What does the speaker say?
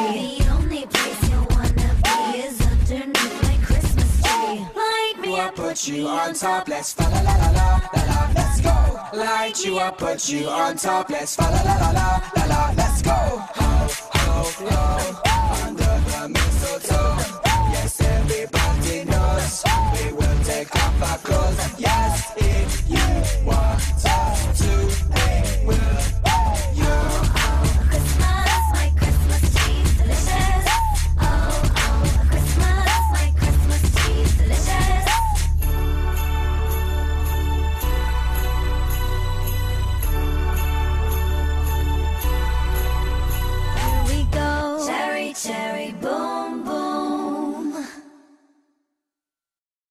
The only place you wanna be is underneath my Christmas tree. Light me up, put you on top, let's fa la la la la la la, let's go. Light you up, put you on top, let's fa la la la la